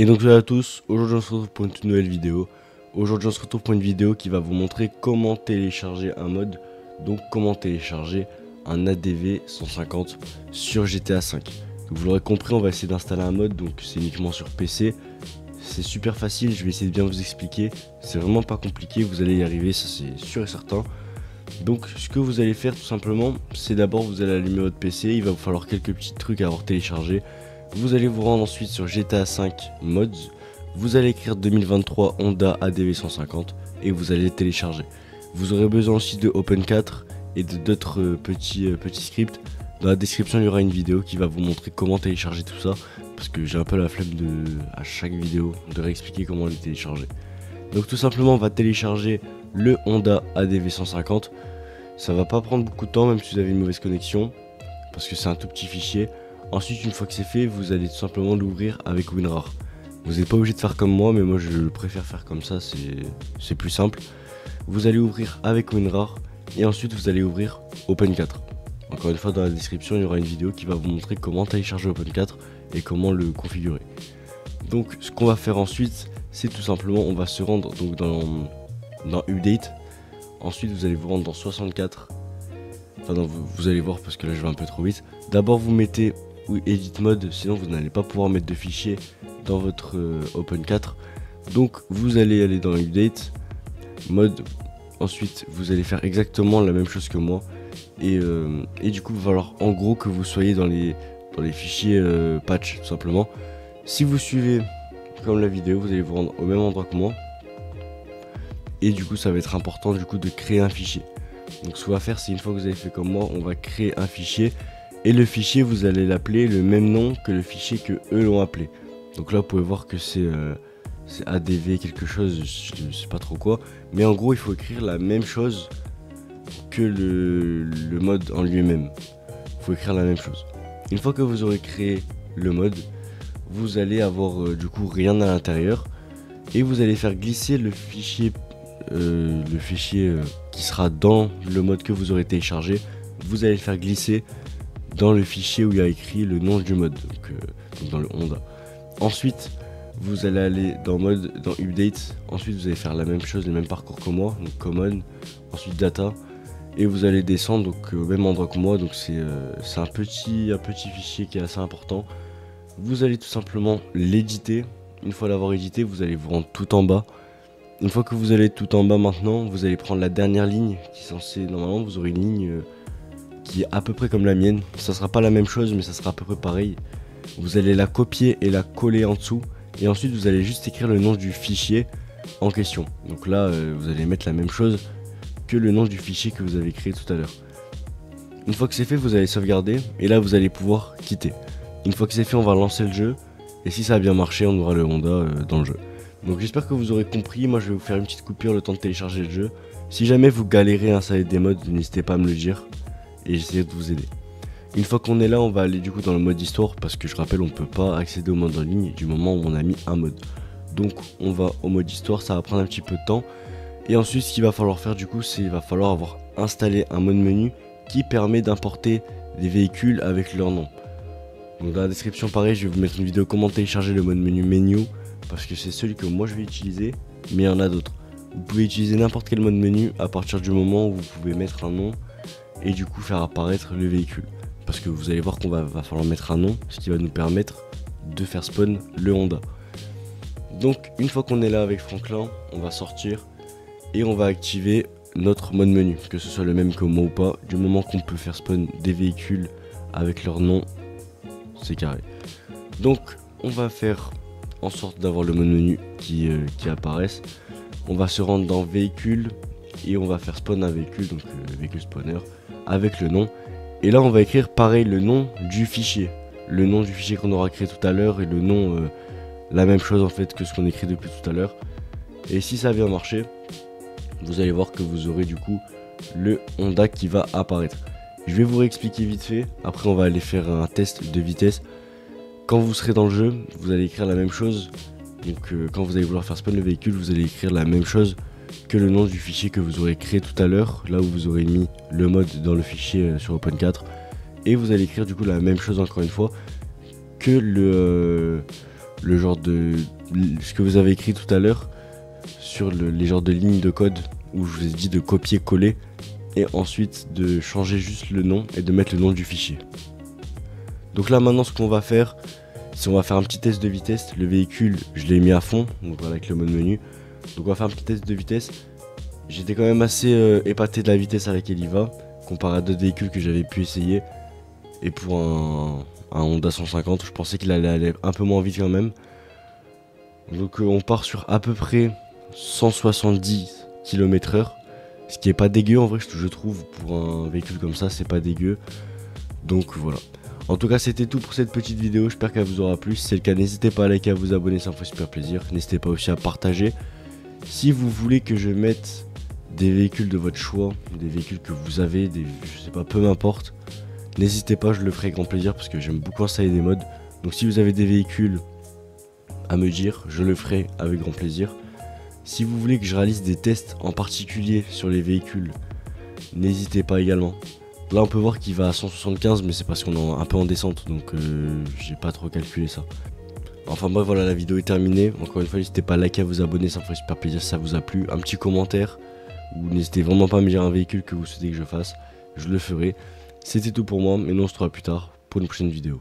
Et donc salut à tous, aujourd'hui on se retrouve pour une toute nouvelle vidéo. Aujourd'hui on se retrouve pour une vidéo qui va vous montrer comment télécharger un mode, donc comment télécharger un ADV 150 sur GTA 5. Donc vous l'aurez compris, on va essayer d'installer un mode, donc c'est uniquement sur PC. C'est super facile, je vais essayer de bien vous expliquer. C'est vraiment pas compliqué, vous allez y arriver, ça c'est sûr et certain. Donc ce que vous allez faire tout simplement, c'est d'abord vous allez allumer votre PC, il va vous falloir quelques petits trucs à avoir téléchargé. Vous allez vous rendre ensuite sur GTA 5 Mods. Vous allez écrire 2023 Honda ADV 150 et vous allez télécharger. Vous aurez besoin aussi de Open4 et de d'autres euh, petits, euh, petits scripts. Dans la description, il y aura une vidéo qui va vous montrer comment télécharger tout ça. Parce que j'ai un peu la flemme de, à chaque vidéo, de réexpliquer comment les télécharger. Donc tout simplement, on va télécharger le Honda ADV 150. Ça va pas prendre beaucoup de temps, même si vous avez une mauvaise connexion. Parce que c'est un tout petit fichier. Ensuite, une fois que c'est fait, vous allez tout simplement l'ouvrir avec WinRAR. Vous n'êtes pas obligé de faire comme moi, mais moi je préfère faire comme ça, c'est plus simple. Vous allez ouvrir avec WinRAR et ensuite vous allez ouvrir Open4. Encore une fois, dans la description, il y aura une vidéo qui va vous montrer comment télécharger Open4 et comment le configurer. Donc, ce qu'on va faire ensuite, c'est tout simplement, on va se rendre donc dans, dans Update. Ensuite, vous allez vous rendre dans 64. Enfin, non, vous, vous allez voir parce que là, je vais un peu trop vite. D'abord, vous mettez ou edit mode, sinon vous n'allez pas pouvoir mettre de fichier dans votre euh, Open 4. Donc vous allez aller dans Update, mode, ensuite vous allez faire exactement la même chose que moi. Et, euh, du coup, il va falloir en gros que vous soyez dans les, dans les fichiers euh, patch tout simplement. Si vous suivez comme la vidéo, vous allez vous rendre au même endroit que moi. Et du coup, ça va être important du coup de créer un fichier. Donc ce qu'on va faire, c'est une fois que vous avez fait comme moi, on va créer un fichier et le fichier, vous allez l'appeler le même nom que le fichier que eux l'ont appelé. Donc là, vous pouvez voir que c'est euh, ADV quelque chose, je ne sais pas trop quoi. Mais en gros, il faut écrire la même chose que le, mode en lui-même. Il faut écrire la même chose. Une fois que vous aurez créé le mode, vous allez avoir euh, du coup rien à l'intérieur. Et vous allez faire glisser le fichier, euh, le fichier qui sera dans le mode que vous aurez téléchargé. Vous allez le faire glisser dans le fichier où il y a écrit le nom du mode, donc, euh, dans le Honda. Ensuite, vous allez aller dans mode, dans update. Ensuite, vous allez faire la même chose, le même parcours que moi, donc common. Ensuite, data. Et vous allez descendre donc, au même endroit que moi. Donc, c'est euh, un, petit, un petit fichier qui est assez important. Vous allez tout simplement l'éditer. Une fois l'avoir édité, vous allez vous rendre tout en bas. Une fois que vous allez tout en bas maintenant, vous allez prendre la dernière ligne qui est censée, normalement, vous aurez une ligne. Euh, qui est à peu près comme la mienne. Ça sera pas la même chose, mais ça sera à peu près pareil. Vous allez la copier et la coller en dessous. Et ensuite, vous allez juste écrire le nom du fichier en question. Donc là, euh, vous allez mettre la même chose que le nom du fichier que vous avez créé tout à l'heure. Une fois que c'est fait, vous allez sauvegarder. Et là, vous allez pouvoir quitter. Une fois que c'est fait, on va lancer le jeu. Et si ça a bien marché, on aura le Honda euh, dans le jeu. Donc j'espère que vous aurez compris. Moi, je vais vous faire une petite coupure le temps de télécharger le jeu. Si jamais vous galérez à installer des modes, n'hésitez pas à me le dire et j'essaie de vous aider. Une fois qu'on est là, on va aller du coup dans le mode histoire parce que je rappelle, on ne peut pas accéder au mode en ligne du moment où on a mis un mode. Donc on va au mode histoire, ça va prendre un petit peu de temps. Et ensuite, ce qu'il va falloir faire du coup, c'est qu'il va falloir avoir installé un mode menu qui permet d'importer des véhicules avec leur nom. Dans la description, pareil, je vais vous mettre une vidéo comment télécharger le mode menu menu parce que c'est celui que moi je vais utiliser, mais il y en a d'autres. Vous pouvez utiliser n'importe quel mode menu à partir du moment où vous pouvez mettre un nom et du coup faire apparaître le véhicule. Parce que vous allez voir qu'on va, falloir mettre un nom, ce qui va nous permettre de faire spawn le Honda. Donc une fois qu'on est là avec Franklin, on va sortir et on va activer notre mode menu, que ce soit le même que moi ou pas. Du moment qu'on peut faire spawn des véhicules avec leur nom, c'est carré. Donc on va faire en sorte d'avoir le mode menu qui, euh, qui apparaisse. On va se rendre dans véhicule et on va faire spawn un véhicule, donc le euh, véhicule spawner avec le nom. Et là, on va écrire pareil le nom du fichier. Le nom du fichier qu'on aura créé tout à l'heure et le nom, euh, la même chose en fait que ce qu'on écrit depuis tout à l'heure. Et si ça vient marcher, vous allez voir que vous aurez du coup le Honda qui va apparaître. Je vais vous réexpliquer vite fait. Après, on va aller faire un test de vitesse. Quand vous serez dans le jeu, vous allez écrire la même chose. Donc, euh, quand vous allez vouloir faire spawn le véhicule, vous allez écrire la même chose que le nom du fichier que vous aurez créé tout à l'heure, là où vous aurez mis le mode dans le fichier euh, sur Open 4. Et vous allez écrire du coup la même chose encore une fois que le, euh, genre de ce que vous avez écrit tout à l'heure sur les genres de lignes de code où je vous ai dit de copier-coller et ensuite de changer juste le nom et de mettre le nom du fichier. Donc là maintenant ce qu'on va faire, c'est on va faire un petit test de vitesse. Le véhicule, je l'ai mis à fond, donc voilà avec le mode menu. Donc on va faire un petit test de vitesse. J'étais quand même assez euh, épaté de la vitesse à laquelle il va, comparé à d'autres véhicules que j'avais pu essayer. Et pour un, Honda 150, je pensais qu'il allait aller un peu moins vite quand même. Donc euh, on part sur à peu près 170 km/h. Ce qui est pas dégueu en vrai, je trouve, pour un véhicule comme ça, c'est pas dégueu. Donc voilà. En tout cas, c'était tout pour cette petite vidéo. J'espère qu'elle vous aura plu. Si c'est le cas, n'hésitez pas à liker, à vous abonner, ça me fait super plaisir. N'hésitez pas aussi à partager. Si vous voulez que je mette des véhicules de votre choix, des véhicules que vous avez, des, je sais pas, peu m'importe, n'hésitez pas, je le ferai avec grand plaisir parce que j'aime beaucoup installer des modes. Donc si vous avez des véhicules à me dire, je le ferai avec grand plaisir. Si vous voulez que je réalise des tests en particulier sur les véhicules, n'hésitez pas également. Là on peut voir qu'il va à 175 mais c'est parce qu'on est un peu en descente donc euh, j'ai pas trop calculé ça. Enfin bref voilà la vidéo est terminée. Encore une fois n'hésitez pas à liker, à vous abonner, ça me ferait super plaisir si ça vous a plu. Un petit commentaire ou n'hésitez vraiment pas à me dire un véhicule que vous souhaitez que je fasse. Je le ferai. C'était tout pour moi mais nous on se retrouvera plus tard pour une prochaine vidéo.